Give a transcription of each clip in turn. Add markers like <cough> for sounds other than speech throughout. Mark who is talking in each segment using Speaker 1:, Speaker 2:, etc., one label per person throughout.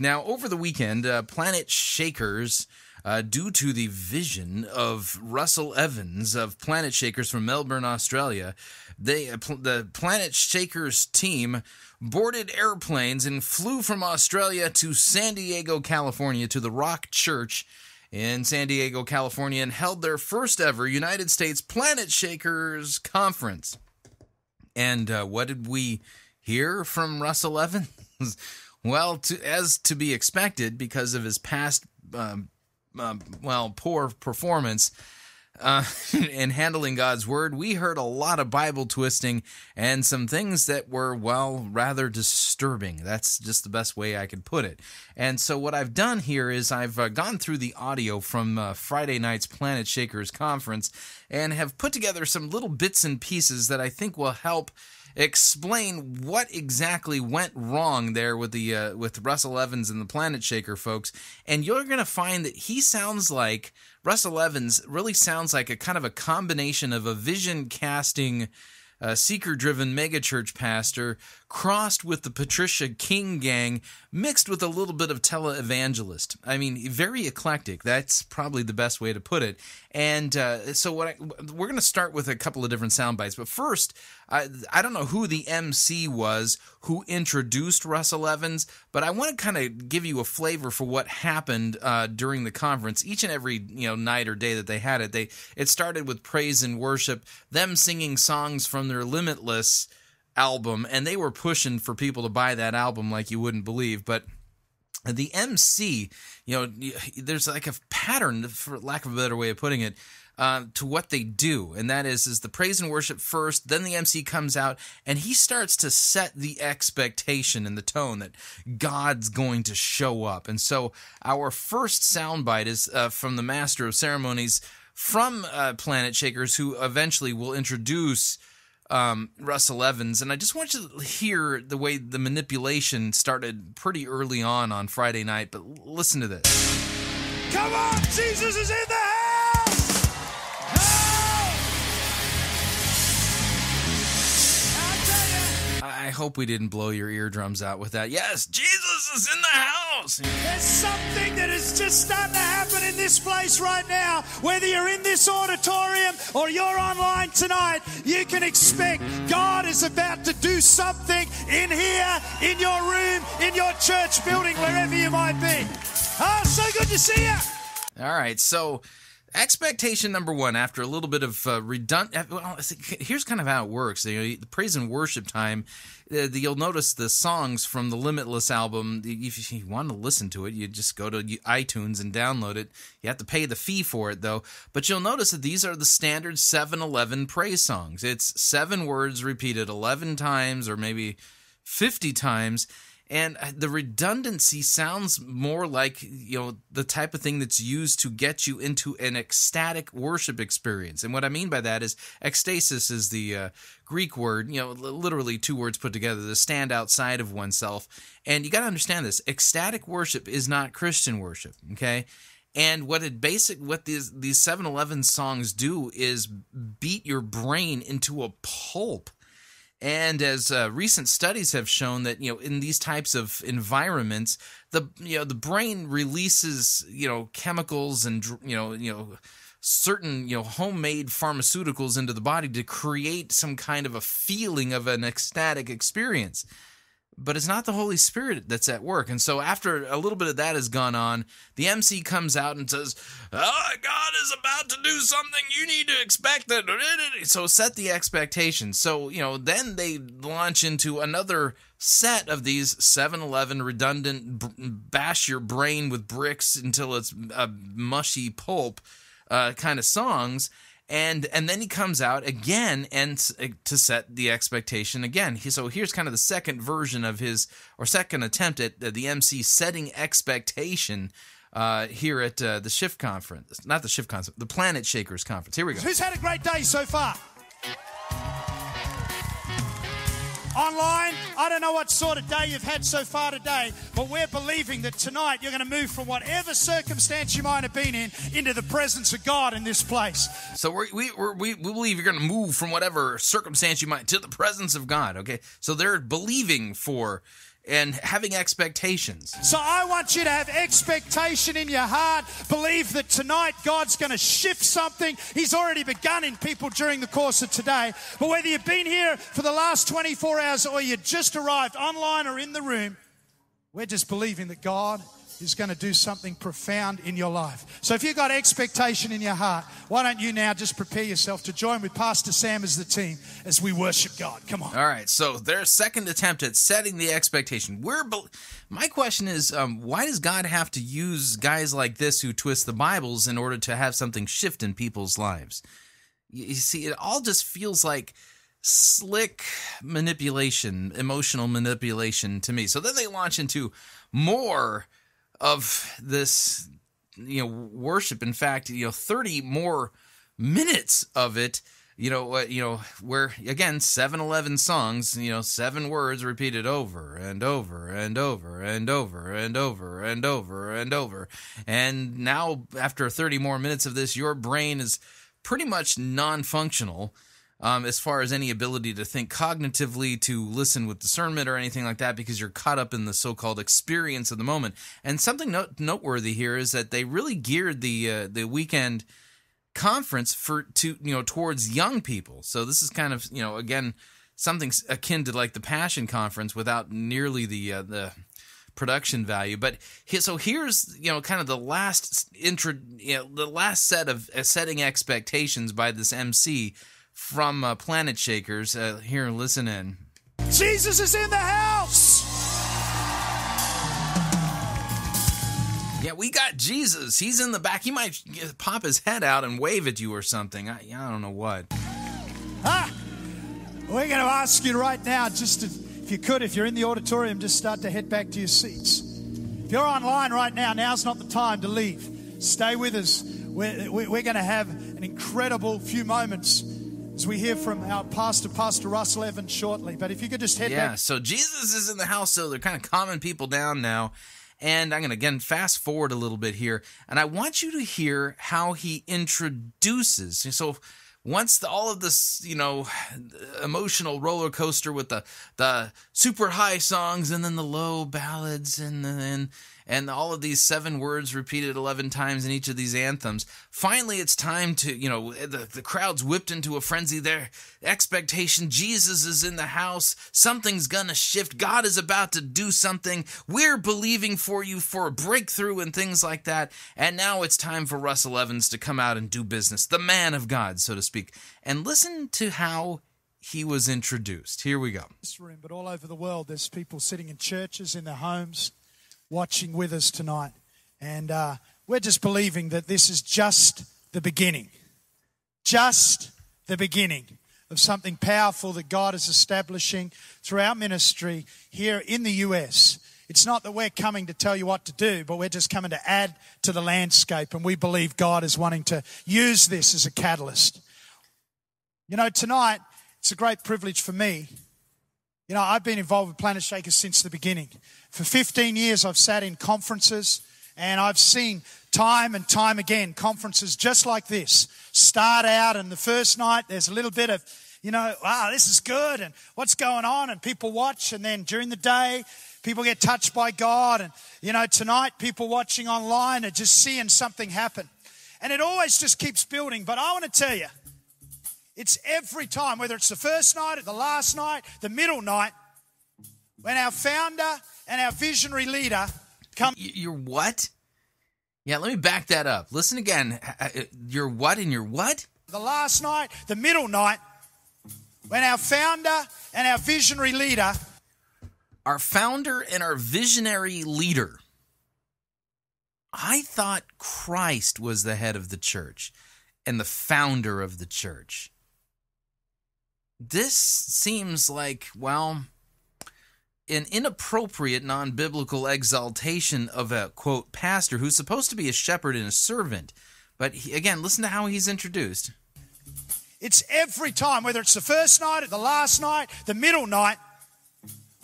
Speaker 1: Now, over the weekend, uh, Planet Shakers, uh, due to the vision of Russell Evans of Planet Shakers from Melbourne, Australia, they uh, pl- the Planet Shakers team boarded airplanes and flew from Australia to San Diego, California, to the Rock Church in San Diego, California, and held their first ever United States Planet Shakers conference. And uh, what did we hear from Russell Evans? <laughs> well, to, as to be expected, because of his past, um, um, well, poor performance uh, <laughs> in handling God's word, we heard a lot of Bible twisting and some things that were, well, rather disturbing. That's just the best way I could put it. And so, what I've done here is I've uh, gone through the audio from uh, Friday night's Planet Shakers conference and have put together some little bits and pieces that I think will help explain what exactly went wrong there with the uh, with Russell Evans and the Planet Shaker folks, and you're going to find that he sounds like Russell Evans really sounds like a kind of a combination of a vision casting uh, seeker driven megachurch pastor crossed with the Patricia King gang, mixed with a little bit of televangelist. I mean, very eclectic. That's probably the best way to put it. And uh, so, what I, we're going to start with a couple of different sound bites. But first, I, I don't know who the MC was who introduced Russell Evans, but I want to kind of give you a flavor for what happened uh, during the conference. Each and every you know night or day that they had it, they it started with praise and worship, them singing songs from their Limitless album, and they were pushing for people to buy that album like you wouldn't believe. But the MC, you know, there's like a pattern, for lack of a better way of putting it. Uh, to what they do, and that is is the praise and worship first. Then the MC comes out and he starts to set the expectation and the tone that God's going to show up. And so our first soundbite is uh, from the master of ceremonies from uh, Planet Shakers, who eventually will introduce um, Russell Evans, and I just want you to hear the way the manipulation started pretty early on on Friday night. But listen to this.
Speaker 2: Come on, Jesus is in the
Speaker 1: I hope we didn't blow your eardrums out with that. Yes, Jesus is in the house.
Speaker 2: There's something that is just starting to happen in this place right now. Whether you're in this auditorium or you're online tonight, you can expect God is about to do something in here, in your room, in your church building, wherever you might be. Oh, so good to see you.
Speaker 1: All right, so expectation number one after a little bit of uh, redundant well, here's kind of how it works. You know, the praise and worship time uh, you'll notice the songs from the limitless album. If you want to listen to it you just go to itunes and download it. You have to pay the fee for it though. But you'll notice that these are the standard 7-eleven praise songs. It's seven words repeated 11 times or maybe 50 times and uh, the redundancy sounds more like you know the type of thing that's used to get you into an ecstatic worship experience. And what i mean by that is ecstasis is the uh, greek word you know literally two words put together to stand outside of oneself. And you got to understand this ecstatic worship is not christian worship okay? And what it basic what these these 7-Eleven songs do is beat your brain into a pulp and as uh, recent studies have shown that you know in these types of environments, the you know the brain releases you know chemicals and you know you know certain you know homemade pharmaceuticals into the body to create some kind of a feeling of an ecstatic experience but it's not the Holy Spirit that's at work. And so after a little bit of that has gone on, the MC comes out and says, oh, God is about to do something. You need to expect that. So set the expectation. So, you know, then they launch into another set of these 7-Eleven redundant bash your brain with bricks until it's a mushy pulp uh, kind of songs and and then he comes out again and uh, to set the expectation again. So here's kind of the second version of his or second attempt at the mc setting expectation uh, here at uh, the shift conference. Not the shift conference the planet shakers conference. Here we go.
Speaker 2: Who's had a great day so far online. I don't know what sort of day you've had so far today, but we're believing that tonight you're going to move from whatever circumstance you might have been in into the presence of God in this place.
Speaker 1: So we we we we believe you're going to move from whatever circumstance you might to the presence of God. Okay, so they're believing for and having expectations.
Speaker 2: So I want you to have expectation in your heart. Believe that tonight God's going to shift something. He's already begun in people during the course of today. But whether you've been here for the last 24 hours or you just arrived online or in the room, we're just believing that God is going to do something profound in your life. So if you've got expectation in your heart, why don't you now just prepare yourself to join with Pastor Sam as the team as we worship God? Come on.
Speaker 1: All right, so their second attempt at setting the expectation. We're my question is, um, why does God have to use guys like this who twist the Bibles in order to have something shift in people's lives? You see, it all just feels like slick manipulation, emotional manipulation to me. So then they launch into more of this you know worship. In fact you know 30 more minutes of it you know uh, you know where again 711 songs you know seven words repeated over and over and over and over and over and over and over. And now after 30 more minutes of this your brain is pretty much non-functional um, as far as any ability to think cognitively, to listen with discernment or anything like that, because you're caught up in the so-called experience of the moment. And something note- noteworthy here is that they really geared the uh, the weekend conference for to you know towards young people. So this is kind of you know again something akin to like the Passion Conference without nearly the uh, the production value. But so here's you know kind of the last intro, you know, the last set of uh, setting expectations by this MC from uh, Planetshakers. Uh, here, listen in.
Speaker 2: Jesus is in the house.
Speaker 1: Yeah, we got Jesus. He's in the back. He might pop his head out and wave at you or something. I, I don't know what.
Speaker 2: Ah, we're going to ask you right now, just to, if you could, if you're in the auditorium, just start to head back to your seats. If you're online right now, now's not the time to leave. Stay with us. We're, we're going to have an incredible few moments as we hear from our pastor, Pastor Russell Evans, shortly. But if you could just head
Speaker 1: yeah,
Speaker 2: back.
Speaker 1: so Jesus is in the house, so they're kind of calming people down now. And I'm going to again fast forward a little bit here, and I want you to hear how he introduces. So once the, all of this, you know, emotional roller coaster with the the super high songs and then the low ballads and then and all of these seven words repeated 11 times in each of these anthems. Finally, it's time to, you know, the, the crowd's whipped into a frenzy. Their expectation Jesus is in the house. Something's gonna shift. God is about to do something. We're believing for you for a breakthrough and things like that. And now it's time for Russell Evans to come out and do business, the man of God, so to speak. And listen to how he was introduced. Here we go.
Speaker 2: This room, but all over the world, there's people sitting in churches, in their homes, watching with us tonight. And uh, we're just believing that this is just the beginning. Just the beginning of something powerful that God is establishing through our ministry here in the US. It's not that we're coming to tell you what to do, but we're just coming to add to the landscape. And we believe God is wanting to use this as a catalyst. You know, tonight, it's a great privilege for me. You know, I've been involved with Planet Shakers since the beginning. For 15 years, I've sat in conferences and I've seen time and time again conferences just like this start out, and the first night there's a little bit of, you know, wow, this is good, and what's going on, and people watch, and then during the day, people get touched by God, and, you know, tonight, people watching online are just seeing something happen. And it always just keeps building, but I want to tell you, it's every time, whether it's the first night, or the last night, the middle night, when our founder and our visionary leader come.
Speaker 1: You're what? Yeah, let me back that up. Listen again. You're what and you're what?
Speaker 2: The last night, the middle night, when our founder and our visionary leader.
Speaker 1: Our founder and our visionary leader. I thought Christ was the head of the church and the founder of the church. This seems like, well, an inappropriate non biblical exaltation of a quote pastor who's supposed to be a shepherd and a servant. But he, again, listen to how he's introduced.
Speaker 2: It's every time, whether it's the first night, or the last night, the middle night,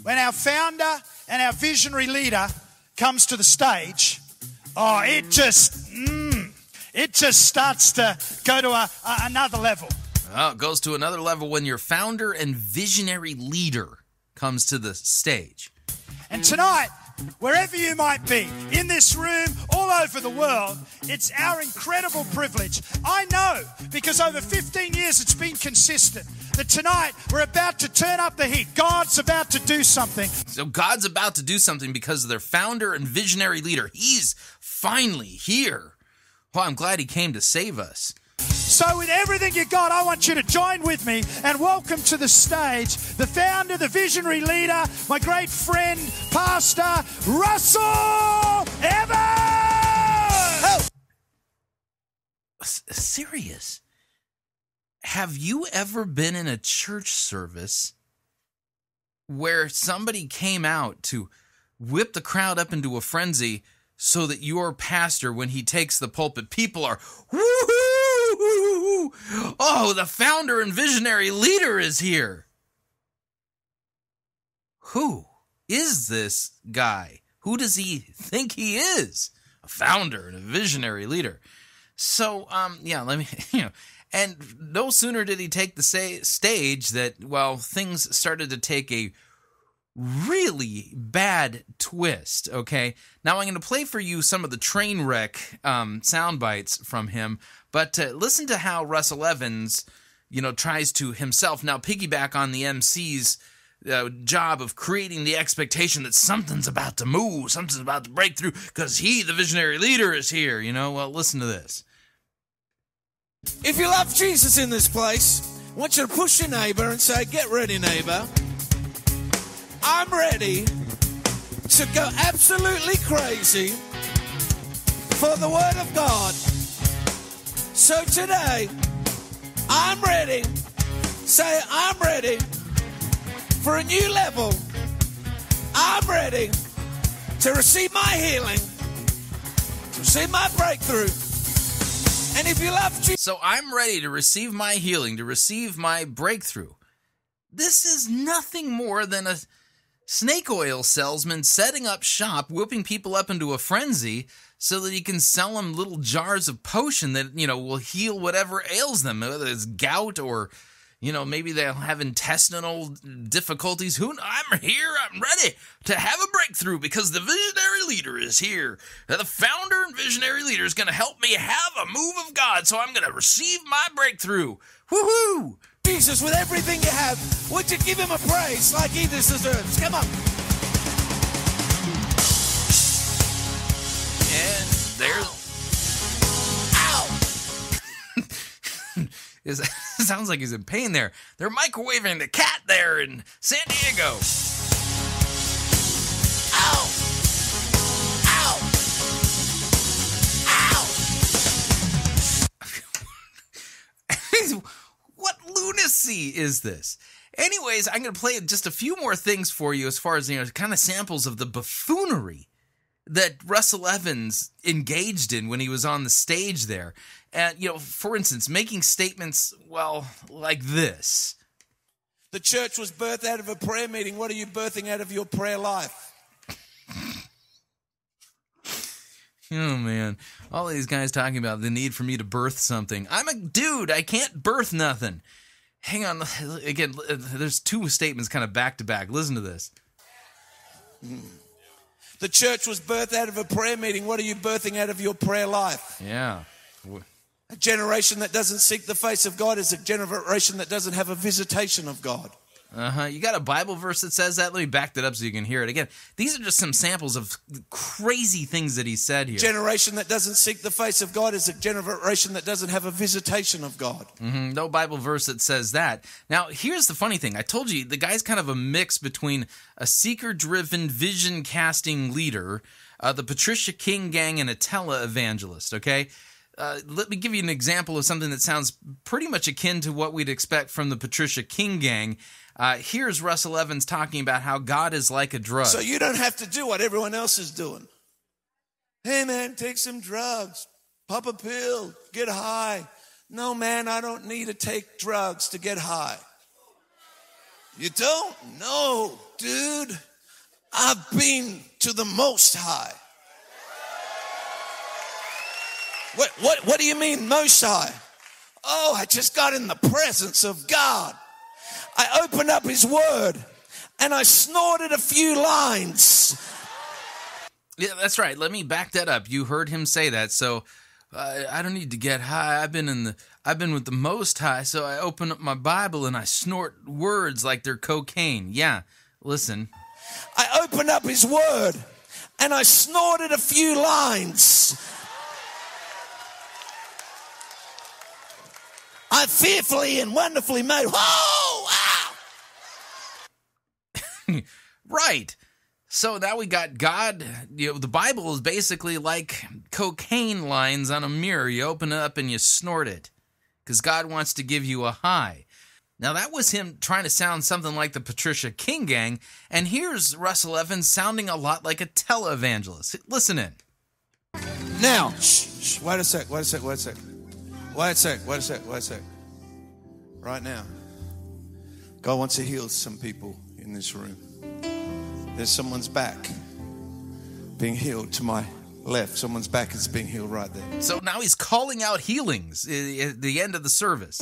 Speaker 2: when our founder and our visionary leader comes to the stage. Oh, it just, mm, it just starts to go to a, a, another level.
Speaker 1: Well, it goes to another level when your founder and visionary leader comes to the stage.
Speaker 2: And tonight, wherever you might be, in this room, all over the world, it's our incredible privilege. I know because over 15 years it's been consistent that tonight we're about to turn up the heat. God's about to do something.
Speaker 1: So God's about to do something because of their founder and visionary leader. He's finally here. Well, I'm glad he came to save us.
Speaker 2: So, with everything you got, I want you to join with me and welcome to the stage the founder, the visionary leader, my great friend, Pastor Russell Evans.
Speaker 1: Oh. Serious? Have you ever been in a church service where somebody came out to whip the crowd up into a frenzy so that your pastor, when he takes the pulpit, people are woohoo! Oh, the founder and visionary leader is here. Who is this guy? Who does he think he is? A founder and a visionary leader. So, um, yeah, let me, <laughs> you know, and no sooner did he take the stage that, well, things started to take a really bad twist. Okay, now I'm going to play for you some of the train wreck um, sound bites from him, but uh, listen to how Russell Evans, you know, tries to himself now piggyback on the MC's. Uh, job of creating the expectation that something's about to move, something's about to break through, because he, the visionary leader, is here. You know, well, listen to this.
Speaker 3: If you love Jesus in this place, I want you to push your neighbor and say, Get ready, neighbor. I'm ready to go absolutely crazy for the Word of God. So today, I'm ready. Say, I'm ready for a new level. I'm ready to receive my healing, to receive my breakthrough. And if you love Jesus.
Speaker 1: So I'm ready to receive my healing, to receive my breakthrough. This is nothing more than a snake oil salesman setting up shop, whipping people up into a frenzy so that he can sell them little jars of potion that, you know, will heal whatever ails them, whether it's gout or, you know, maybe they'll have intestinal difficulties. Who I'm here, I'm ready to have a breakthrough because the visionary leader is here. The founder and visionary leader is going to help me have a move of God, so I'm going to receive my breakthrough. Woohoo!
Speaker 3: Jesus with everything you have. Would you give him a praise like he deserves? Come on.
Speaker 1: And there's.
Speaker 3: Ow! <laughs>
Speaker 1: it <laughs> sounds like he's in pain there. They're microwaving the cat there in San Diego. Is this? Anyways, I'm going to play just a few more things for you as far as, you know, kind of samples of the buffoonery that Russell Evans engaged in when he was on the stage there. And, you know, for instance, making statements, well, like this.
Speaker 3: The church was birthed out of a prayer meeting. What are you birthing out of your prayer life?
Speaker 1: Oh man, all these guys talking about the need for me to birth something. I'm a dude. I can't birth nothing. Hang on. <laughs> Again, <laughs> there's two statements kind of back to back. Listen to this.
Speaker 3: The church was birthed out of a prayer meeting. What are you birthing out of your prayer life?
Speaker 1: Yeah.
Speaker 3: A generation that doesn't seek the face of God is a generation that doesn't have a visitation of God.
Speaker 1: Uh huh. You got a Bible verse that says that? Let me back that up so you can hear it again. These are just some samples of crazy things that he said here.
Speaker 3: Generation that doesn't seek the face of God is a generation that doesn't have a visitation of God.
Speaker 1: Mm-hmm. No Bible verse that says that. Now, here's the funny thing. I told you the guy's kind of a mix between a seeker-driven, vision-casting leader, uh, the Patricia King gang, and a tele-evangelist. Okay. Uh, let me give you an example of something that sounds pretty much akin to what we'd expect from the Patricia King gang. Uh, here's Russell Evans talking about how God is like a drug.
Speaker 3: So you don't have to do what everyone else is doing. Hey, man, take some drugs, pop a pill, get high. No, man, I don't need to take drugs to get high. You don't? No, dude. I've been to the most high. What, what, what do you mean, most high? Oh, I just got in the presence of God. I opened up His Word. and I snorted a few lines.
Speaker 1: Yeah, that's right. Let me back that up. You heard him say that, so uh, I don't need to get high. I've been in the I've been with the Most High, so I open up my Bible and I snort words like they're cocaine. Yeah, listen.
Speaker 3: I opened up his word and I snorted a few lines. I fearfully and wonderfully made. Oh. <laughs>
Speaker 1: right. So now we got God. You know, the Bible is basically like cocaine lines on a mirror. You open it up and you snort it because God wants to give you a high. Now, that was him trying to sound something like the Patricia King Gang, and here's Russell Evans sounding a lot like a televangelist. Listen in.
Speaker 3: Now, shh, shh, wait a sec, wait a sec, wait a sec. Wait a sec, wait a sec, wait a sec. Right now, God wants to heal some people in this room. There's someone's back being healed to my left. Someone's back is being healed right there.
Speaker 1: So now he's calling out healings at the end of the service.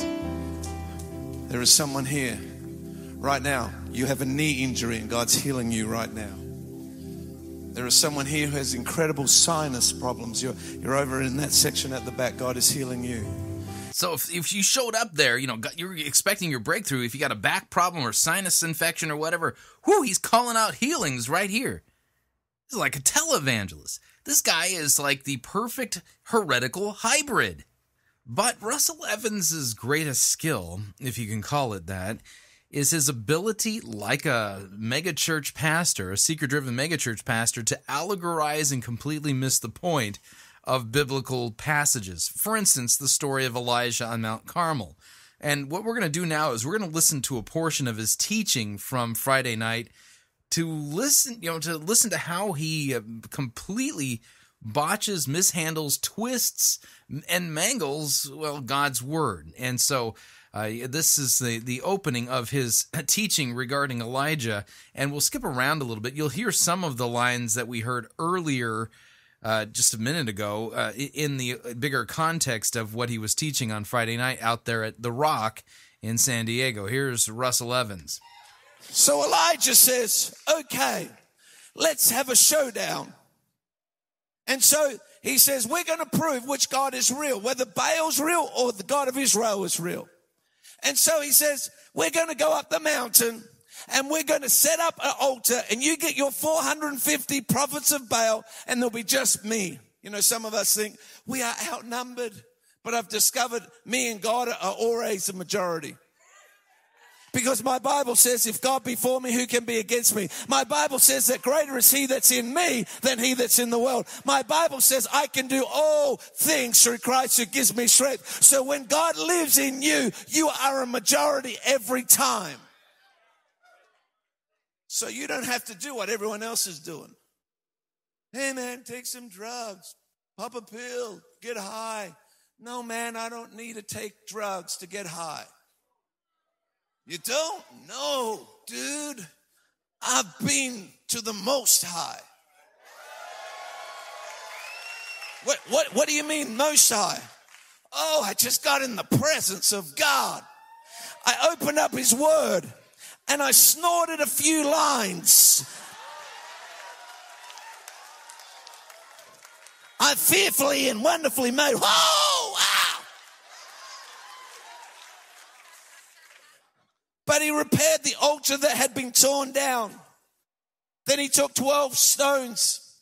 Speaker 3: There is someone here right now. You have a knee injury and God's healing you right now. There is someone here who has incredible sinus problems. You're, you're over in that section at the back. God is healing you.
Speaker 1: So if, if you showed up there, you know, you're expecting your breakthrough. If you got a back problem or sinus infection or whatever, whoo, he's calling out healings right here. He's like a televangelist. This guy is like the perfect heretical hybrid. But Russell Evans's greatest skill, if you can call it that, is his ability, like a megachurch pastor, a seeker driven megachurch pastor, to allegorize and completely miss the point of biblical passages. For instance, the story of Elijah on Mount Carmel. And what we're going to do now is we're going to listen to a portion of his teaching from Friday night to listen, you know, to listen to how he uh, completely botches, mishandles, twists, and mangles well God's word. And so uh, this is the the opening of his <laughs> teaching regarding Elijah, and we'll skip around a little bit. You'll hear some of the lines that we heard earlier uh, just a minute ago uh, in the bigger context of what he was teaching on Friday night out there at The Rock in San Diego. Here's Russell Evans.
Speaker 3: So Elijah says, okay, let's have a showdown. And so he says, we're going to prove which God is real, whether Baal's real or the God of Israel is real. And so he says, we're going to go up the mountain and we're going to set up an altar and you get your 450 prophets of Baal and there'll be just me. You know, some of us think we are outnumbered, but I've discovered me and God are always the majority. Because my Bible says, if God be for me, who can be against me? My Bible says that greater is he that's in me than he that's in the world. My Bible says I can do all things through Christ who gives me strength. So when God lives in you, you are a majority every time. So you don't have to do what everyone else is doing. Hey man, take some drugs, pop a pill, get high. No man, I don't need to take drugs to get high. You don't? No, dude. I've been to the most high. What, what, what do you mean most high? Oh, I just got in the presence of God. I opened up his word and I snorted a few lines. I fearfully and wonderfully made. Whoa! But he repaired the altar that had been torn down. Then he took 12 stones.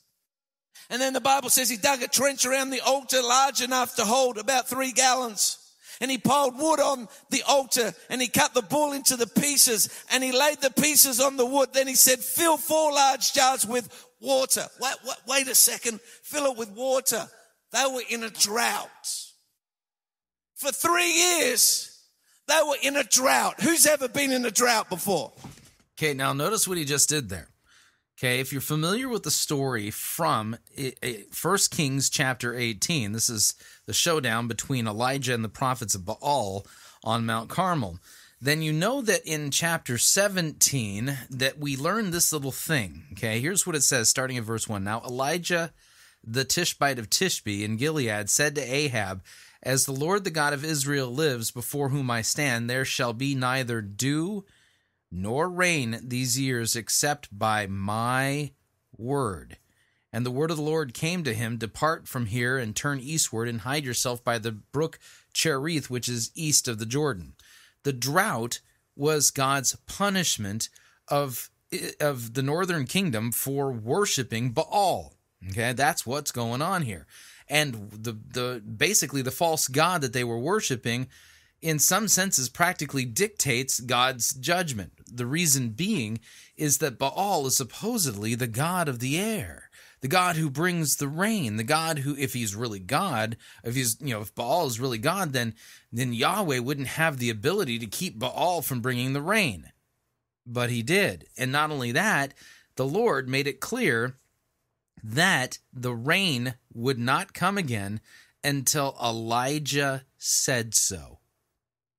Speaker 3: And then the Bible says he dug a trench around the altar large enough to hold about three gallons and he piled wood on the altar and he cut the bull into the pieces and he laid the pieces on the wood. Then he said, fill four large jars with water. Wait, wait, wait a second. Fill it with water. They were in a drought. For three years, they were in a drought. Who's ever been in a drought before?
Speaker 1: Okay, now notice what he just did there. Okay, if you're familiar with the story from eh, eh, First Kings chapter 18, this is the showdown between Elijah and the prophets of Baal on Mount Carmel. Then you know that in chapter 17 that we learn this little thing. Okay, here's what it says starting at verse 1. Now Elijah the Tishbite of Tishbe in Gilead said to Ahab, As the Lord the God of Israel lives, before whom I stand, there shall be neither dew nor rain these years except by my word. And the word of the Lord came to him Depart from here and turn eastward and hide yourself by the brook Cherith, which is east of the Jordan. The drought was God's punishment of, of the northern kingdom for worshiping Baal. Okay, that's what's going on here. And the, the basically the false god that they were worshiping in some senses practically dictates God's judgment. The reason being is that Baal is supposedly the god of the air, the god who brings the rain, the god who, if he's really God, if he's, you know, if Baal is really God, then, then Yahweh wouldn't have the ability to keep Baal from bringing the rain. But he did. And not only that, the Lord made it clear that the rain would not come again until Elijah said so.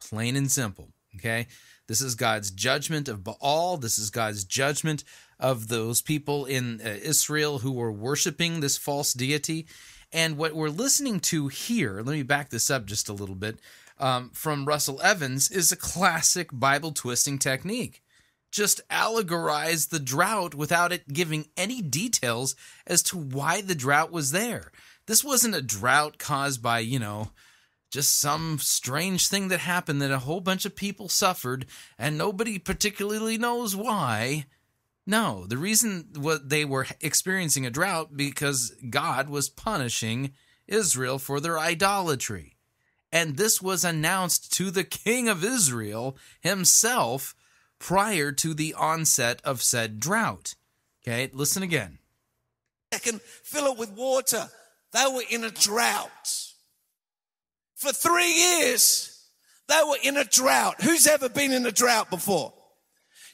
Speaker 1: Plain and simple. Okay? This is God's judgment of Baal. This is God's judgment of those people in uh, Israel who were worshiping this false deity. And what we're listening to here, let me back this up just a little bit, um, from Russell Evans, is a classic Bible twisting technique. Just allegorize the drought without it giving any details as to why the drought was there. This wasn't a drought caused by, you know, just some strange thing that happened that a whole bunch of people suffered and nobody particularly knows why. No, the reason what they were experiencing a drought because God was punishing Israel for their idolatry. And this was announced to the king of Israel himself prior to the onset of said drought. Okay, listen again.
Speaker 3: Second, fill it with water. They were in a drought. For three years, they were in a drought. Who's ever been in a drought before?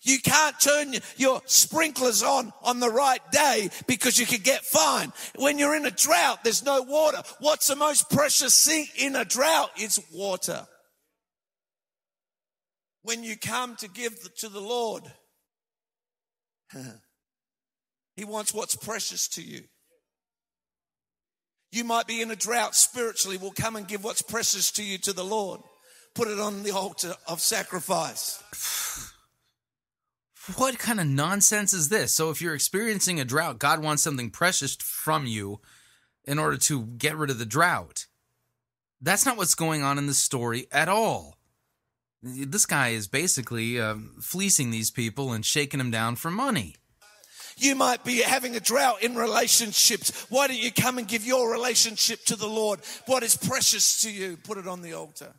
Speaker 3: You can't turn your sprinklers on on the right day because you could get fined. When you're in a drought, there's no water. What's the most precious thing in a drought? It's water. When you come to give to the Lord, <laughs> He wants what's precious to you. You might be in a drought spiritually. We'll come and give what's precious to you to the Lord. Put it on the altar of sacrifice.
Speaker 1: What kind of nonsense is this? So, if you're experiencing a drought, God wants something precious from you in order to get rid of the drought. That's not what's going on in the story at all. This guy is basically uh, fleecing these people and shaking them down for money.
Speaker 3: You might be having a drought in relationships. Why don't you come and give your relationship to the Lord? What is precious to you? Put it on the altar.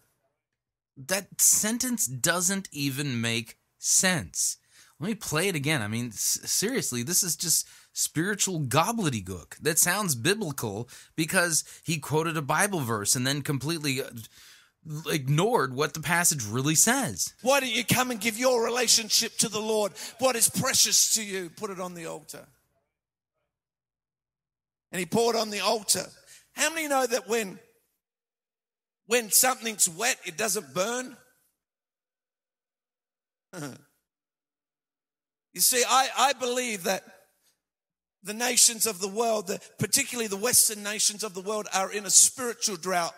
Speaker 1: That sentence doesn't even make sense. Let me play it again. I mean, seriously, this is just spiritual gobbledygook that sounds biblical because he quoted a Bible verse and then completely uh, ignored what the passage really says.
Speaker 3: Why don't you come and give your relationship to the Lord? What is precious to you? Put it on the altar. And he poured on the altar. How many know that when when something's wet, it doesn't burn? <laughs> you see, I, I believe that the nations of the world, particularly the Western nations of the world, are in a spiritual drought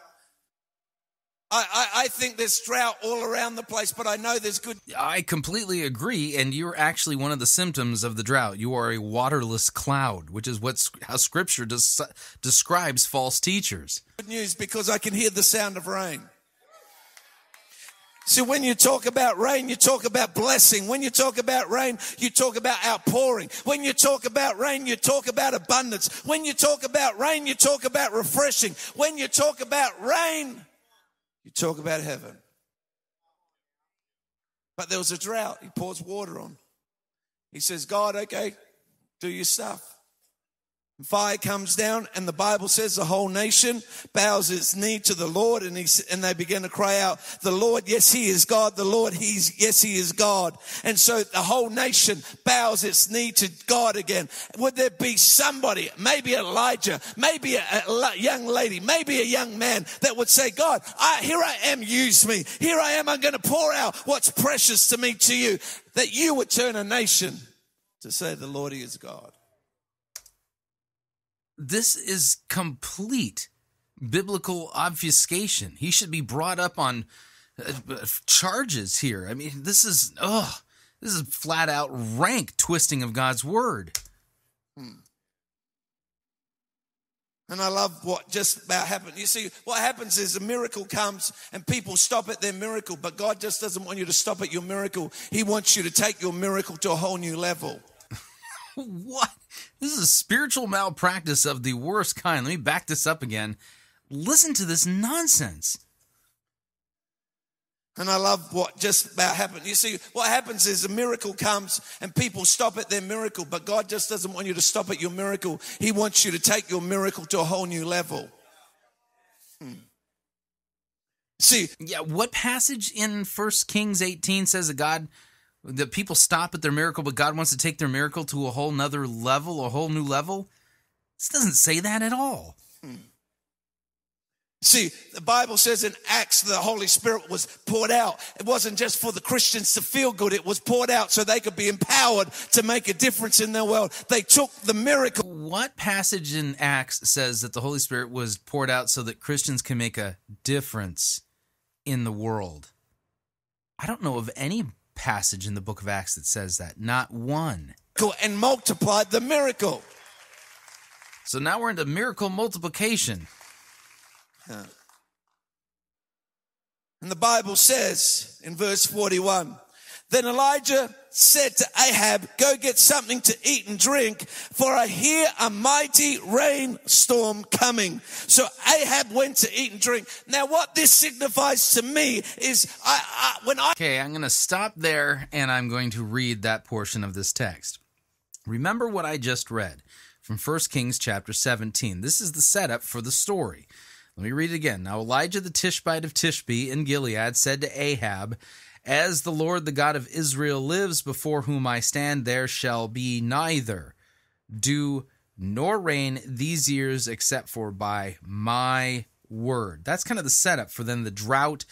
Speaker 3: I, I, I, think there's drought all around the place, but I know there's good.
Speaker 1: I completely agree, and you're actually one of the symptoms of the drought. You are a waterless cloud, which is what how Scripture des- describes false teachers.
Speaker 3: Good news because I can hear the sound of rain. See, when you talk about rain, you talk about blessing. When you talk about rain, you talk about outpouring. When you talk about rain, you talk about abundance. When you talk about rain, you talk about refreshing. When you talk about rain, you talk about heaven. But there was a drought. He pours water on. He says, God, okay, do your stuff. Fire comes down, and the Bible says the whole nation bows its knee to the Lord, and, he, and they begin to cry out, The Lord, yes, He is God. The Lord, He's, yes, He is God. And so the whole nation bows its knee to God again. Would there be somebody, maybe Elijah, maybe a, a young lady, maybe a young man that would say, God, I, here I am, use me. Here I am, I'm going to pour out what's precious to me to you, that you would turn a nation to say, The Lord, He is God
Speaker 1: this is complete biblical obfuscation. He should be brought up on uh, charges here. I mean, this is oh, This is flat out rank twisting of God's word.
Speaker 3: And I love what just about happened. You see, what happens is a miracle comes and people stop at their miracle, but God just doesn't want you to stop at your miracle. He wants you to take your miracle to a whole new level. <laughs>
Speaker 1: What? This is a spiritual malpractice of the worst kind. Let me back this up again. Listen to this nonsense.
Speaker 3: And I love what just about happened. You see, what happens is a miracle comes and people stop at their miracle, but God just doesn't want you to stop at your miracle. He wants you to take your miracle to a whole new level. Hmm. See,
Speaker 1: Yeah, what passage in First Kings 18 says that God that people stop at their miracle, but God wants to take their miracle to a whole nother level, a whole new level? This doesn't say that at all. Hmm.
Speaker 3: See, the Bible says in Acts the Holy Spirit was poured out. It wasn't just for the Christians to feel good, it was poured out so they could be empowered to make a difference in their world. They took the miracle.
Speaker 1: What passage in Acts says that the Holy Spirit was poured out so that Christians can make a difference in the world? I don't know of any passage in the book of Acts that says that. Not one.
Speaker 3: And multiplied the miracle.
Speaker 1: So now we're into miracle multiplication.
Speaker 3: And the Bible says in verse 41 Then Elijah said to Ahab, Go get something to eat and drink, for I hear a mighty rainstorm coming. So Ahab went to eat and drink. Now, what this signifies to me is I, I when I
Speaker 1: Okay, I'm going to stop there and I'm going to read that portion of this text. Remember what I just read from 1 Kings chapter 17. This is the setup for the story. Let me read it again. Now Elijah the Tishbite of Tishbe in Gilead said to Ahab, As the Lord the God of Israel lives before whom I stand, there shall be neither dew nor rain these years except for by my word. That's kind of the setup for then the drought,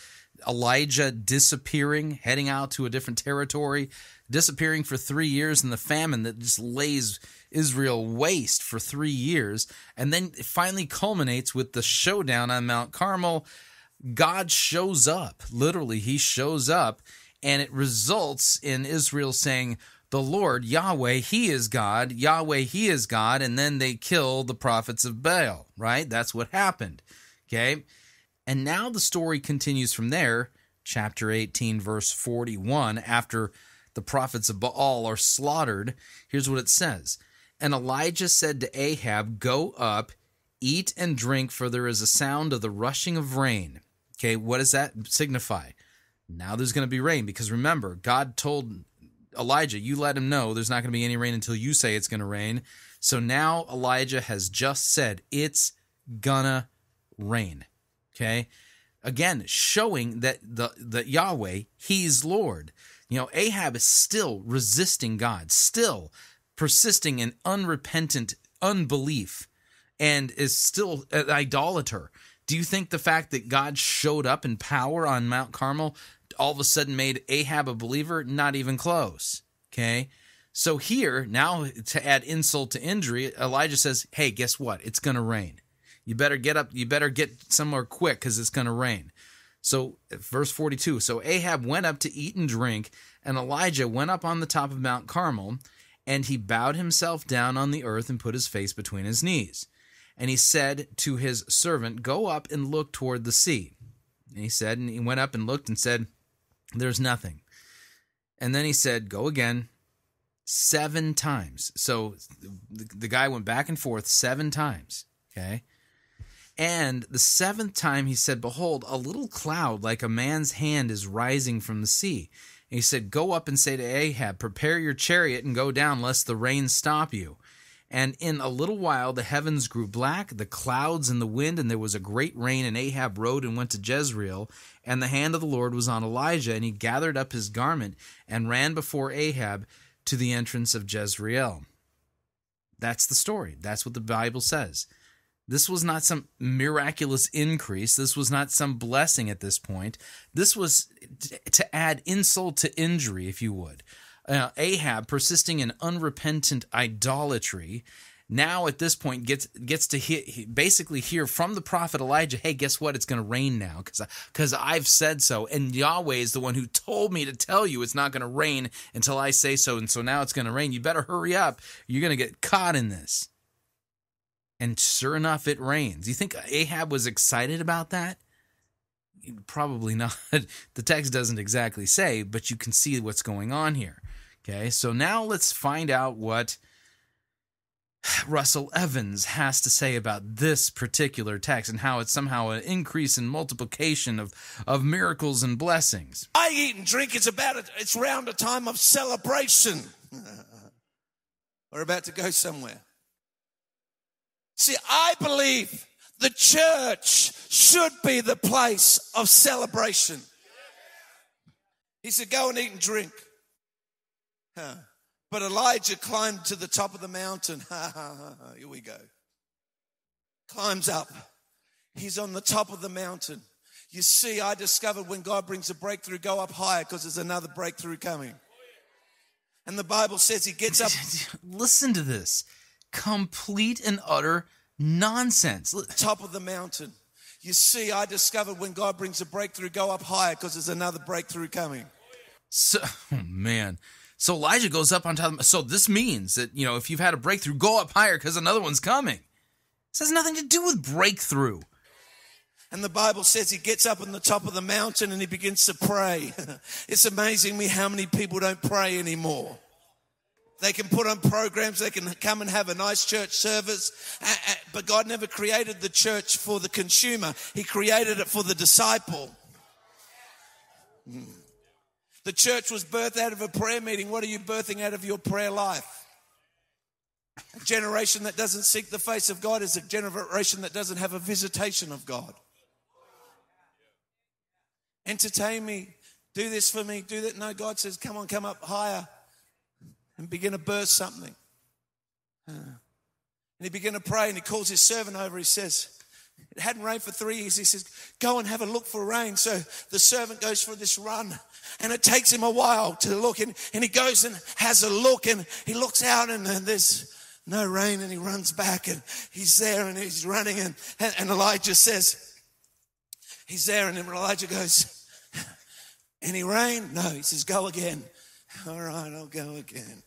Speaker 1: Elijah disappearing, heading out to a different territory, disappearing for three years, and the famine that just lays Israel waste for three years. And then finally culminates with the showdown on Mount Carmel. God shows up. Literally, he shows up, and it results in Israel saying, the Lord, Yahweh, He is God, Yahweh, He is God, and then they kill the prophets of Baal, right? That's what happened. Okay. And now the story continues from there, chapter 18, verse 41. After the prophets of Baal are slaughtered, here's what it says And Elijah said to Ahab, Go up, eat and drink, for there is a sound of the rushing of rain. Okay, what does that signify? Now there's going to be rain because remember, God told Elijah, you let him know there's not going to be any rain until you say it's going to rain. So now Elijah has just said it's gonna rain. Okay? Again, showing that the that Yahweh, he's Lord. You know, Ahab is still resisting God, still persisting in unrepentant unbelief and is still an idolater. Do you think the fact that God showed up in power on Mount Carmel all of a sudden made Ahab a believer? Not even close. Okay. So here, now to add insult to injury, Elijah says, Hey, guess what? It's going to rain. You better get up, you better get somewhere quick because it's going to rain. So, verse 42 So Ahab went up to eat and drink, and Elijah went up on the top of Mount Carmel, and he bowed himself down on the earth and put his face between his knees. And he said to his servant, Go up and look toward the sea. And he said, and he went up and looked and said, There's nothing. And then he said, Go again seven times. So the, the guy went back and forth seven times. Okay. And the seventh time he said, Behold, a little cloud like a man's hand is rising from the sea. And he said, Go up and say to Ahab, Prepare your chariot and go down, lest the rain stop you. And in a little while the heavens grew black, the clouds and the wind, and there was a great rain. And Ahab rode and went to Jezreel. And the hand of the Lord was on Elijah, and he gathered up his garment and ran before Ahab to the entrance of Jezreel. That's the story. That's what the Bible says. This was not some miraculous increase. This was not some blessing at this point. This was to add insult to injury, if you would. Uh, Ahab persisting in unrepentant idolatry now at this point gets gets to he, basically hear from the prophet Elijah, "Hey, guess what? It's going to rain now because because I've said so, and Yahweh is the one who told me to tell you it's not going to rain until I say so, and so now it's going to rain. You better hurry up. You're going to get caught in this." And sure enough, it rains. You think Ahab was excited about that? Probably not. <laughs> The text doesn't exactly say, but you can see what's going on here. Okay, so now let's find out what Russell Evans has to say about this particular text and how it's somehow an increase in multiplication of, of miracles and blessings.
Speaker 3: I eat and drink. It's about a, it's around a time of celebration. <laughs> We're about to go somewhere. See, I believe the church should be the place of celebration. He said, Go and eat and drink. <laughs> But Elijah climbed to the top of the mountain. <laughs> Here we go. Climbs up. He's on the top of the mountain. You see, I discovered when God brings a breakthrough, go up higher because there's another breakthrough coming. And the Bible says he gets up. <laughs>
Speaker 1: Listen to this complete and utter nonsense.
Speaker 3: Top of the mountain. You see, I discovered when God brings a breakthrough, go up higher because there's another breakthrough coming.
Speaker 1: So, oh man. So Elijah goes up on top. Of, so this means that, you know, if you've had a breakthrough, go up higher because another one's coming. This has nothing to do with breakthrough.
Speaker 3: And the Bible says he gets up on the top of the mountain and he begins to pray. <laughs> it's amazing me how many people don't pray anymore. They can put on programs, they can come and have a nice church service, but God never created the church for the consumer. He created it for the disciple. Hmm. The church was birthed out of a prayer meeting. What are you birthing out of your prayer life? A generation that doesn't seek the face of God is a generation that doesn't have a visitation of God. Entertain me, do this for me, do that. No, God says, come on, come up higher and begin to burst something. And he began to pray and he calls his servant over. He says, It hadn't rained for three years. He says, Go and have a look for rain. So the servant goes for this run and it takes him a while to look and, and he goes and has a look and he looks out and, and there's no rain and he runs back and he's there and he's running and, and, and Elijah says, he's there and then Elijah goes, any rain? No, he says, go again. All right, I'll go again.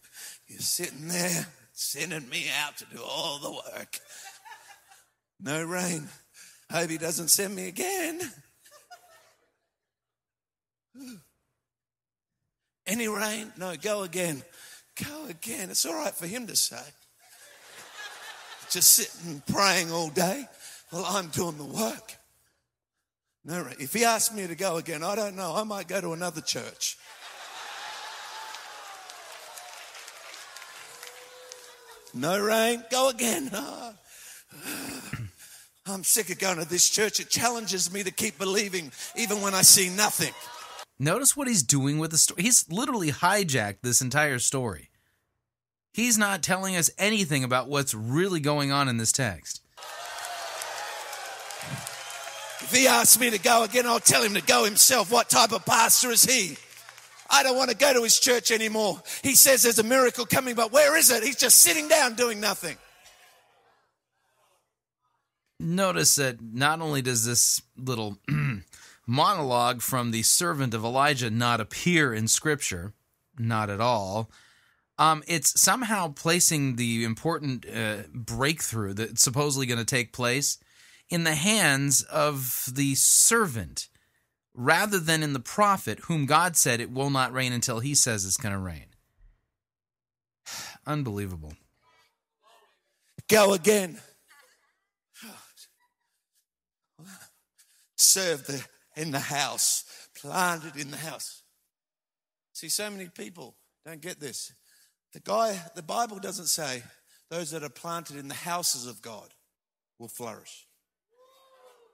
Speaker 3: You're sitting there sending me out to do all the work. No rain. Hope he doesn't send me again. Any rain? No, go again. Go again. It's all right for him to say. Just sitting and praying all day. Well, I'm doing the work. No rain. If he asks me to go again, I don't know. I might go to another church. No rain, go again. <laughs> Ah. I'm sick of going to this church. It challenges me to keep believing even when I see nothing.
Speaker 1: Notice what he's doing with the story. He's literally hijacked this entire story. He's not telling us anything about what's really going on in this text.
Speaker 3: If he asks me to go again, I'll tell him to go himself. What type of pastor is he? I don't want to go to his church anymore. He says there's a miracle coming, but where is it? He's just sitting down doing nothing.
Speaker 1: Notice that not only does this little <clears throat> monologue from the servant of Elijah not appear in Scripture, not at all. Um, it's somehow placing the important uh, breakthrough that's supposedly going to take place in the hands of the servant rather than in the prophet, whom God said it will not rain until he says it's going to rain. <sighs> Unbelievable.
Speaker 3: Go again. Serve the in the house, planted in the house. See, so many people don't get this. The guy, the Bible doesn't say those that are planted in the houses of God will flourish.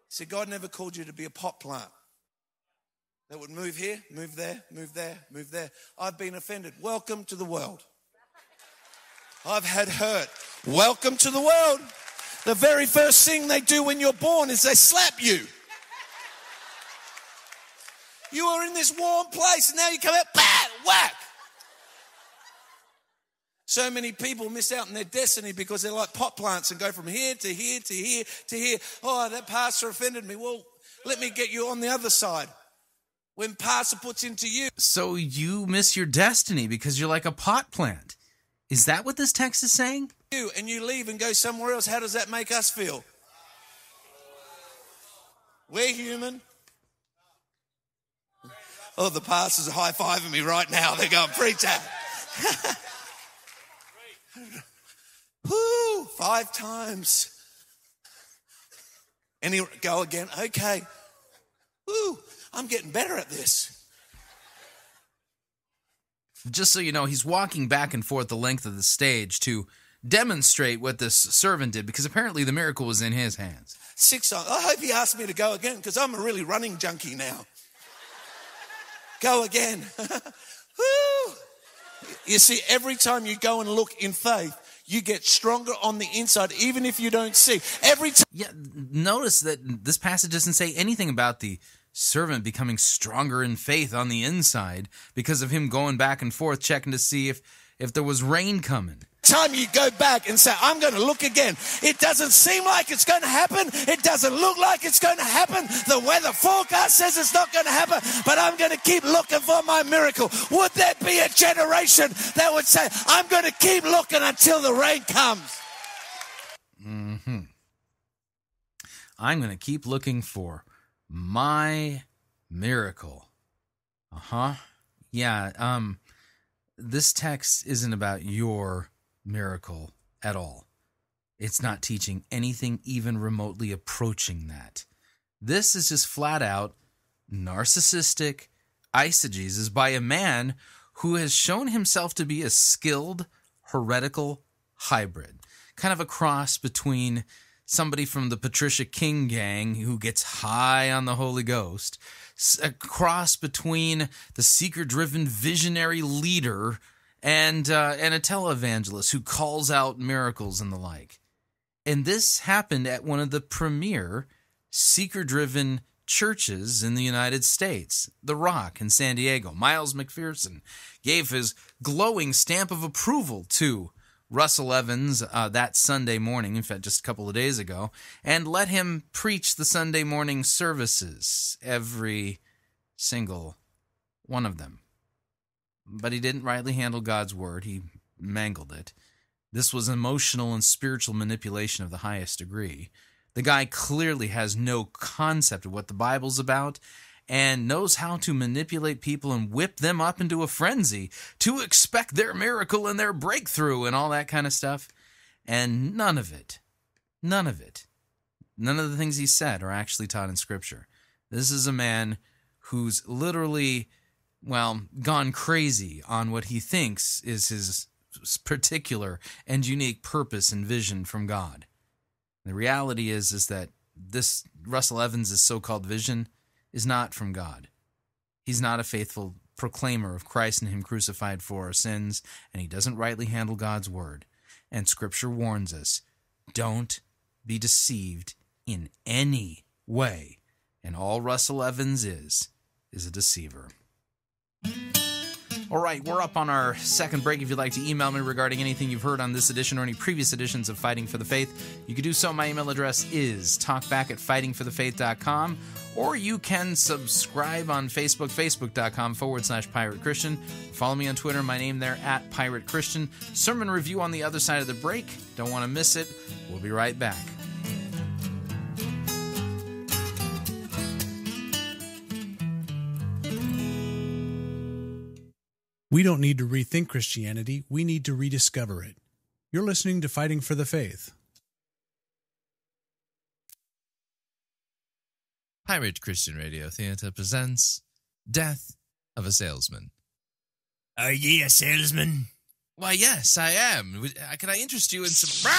Speaker 3: See, God never called you to be a pot plant that would move here, move there, move there, move there. I've been offended. Welcome to the world. I've had hurt. Welcome to the world. The very first thing they do when you're born is they slap you. You are in this warm place, and now you come out, bam, whack. So many people miss out on their destiny because they're like pot plants and go from here to here to here to here. Oh, that pastor offended me. Well, let me get you on the other side. When pastor puts into you.
Speaker 1: So you miss your destiny because you're like a pot plant. Is that what this text is saying?
Speaker 3: You and you leave and go somewhere else. How does that make us feel? We're human. Oh, the pastors are high fiving me right now. They're going, preacher. <laughs> Whoo, five times. Any go again. Okay. Woo, I'm getting better at this.
Speaker 1: Just so you know, he's walking back and forth the length of the stage to demonstrate what this servant did because apparently the miracle was in his hands.
Speaker 3: Six. I hope he asked me to go again because I'm a really running junkie now. Go again. <laughs> You see, every time you go and look in faith, you get stronger on the inside, even if you don't see. Every time.
Speaker 1: Yeah, notice that this passage doesn't say anything about the servant becoming stronger in faith on the inside because of him going back and forth checking to see if if there was rain coming
Speaker 3: time you go back and say, I'm going to look again, it doesn't seem like it's going to happen. It doesn't look like it's going to happen. The weather forecast says it's not going to happen, but I'm going to keep looking for my miracle. Would there be a generation that would say, I'm going to keep looking until the rain comes?
Speaker 1: Mm-hmm. I'm going to keep looking for my miracle. Uh huh. Yeah. Um, this text isn't about your miracle at all. It's not teaching anything even remotely approaching that. This is just flat out narcissistic eisegesis by a man who has shown himself to be a skilled heretical hybrid, kind of a cross between somebody from the Patricia King gang who gets high on the Holy Ghost, a cross between the seeker driven visionary leader and uh, and a televangelist who calls out miracles and the like. And this happened at one of the premier seeker-driven churches in the United States, The Rock in San Diego. Miles McPherson gave his glowing stamp of approval to Russell Evans uh, that Sunday morning, in fact, just a couple of days ago, and let him preach the Sunday morning services, every single one of them but he didn't rightly handle God's word. He mangled it. This was emotional and spiritual manipulation of the highest degree. The guy clearly has no concept of what the Bible's about and knows how to manipulate people and whip them up into a frenzy to expect their miracle and their breakthrough and all that kind of stuff. And none of it, none of it, none of the things he said are actually taught in Scripture. This is a man who's literally well, gone crazy on what he thinks is his particular and unique purpose and vision from God. The reality is is that this Russell Evans' so-called vision is not from God. He's not a faithful proclaimer of Christ and him crucified for our sins, and he doesn't rightly handle God's word. And scripture warns us, don't be deceived in any way. And all Russell Evans is is a deceiver. All right, we're up on our second break. If you'd like to email me regarding anything you've heard on this edition or any previous editions of Fighting for the Faith, you can do so. My email address is talkback at fightingforthefaith.com, or you can subscribe on Facebook, facebook.com forward slash pirate Christian. Follow me on Twitter, my name there at pirate Christian. Sermon review on the other side of the break. Don't want to miss it. We'll be right back.
Speaker 4: We don't need to rethink Christianity, we need to rediscover it. You're listening to Fighting for the Faith.
Speaker 1: Pirate Christian Radio Theater presents Death of a Salesman.
Speaker 5: Are ye a salesman?
Speaker 1: Why, yes, I am. Uh, can I interest you in some.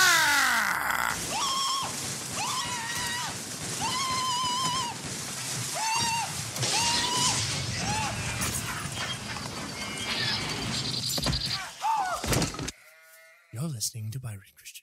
Speaker 5: You're listening to Pirate Christian.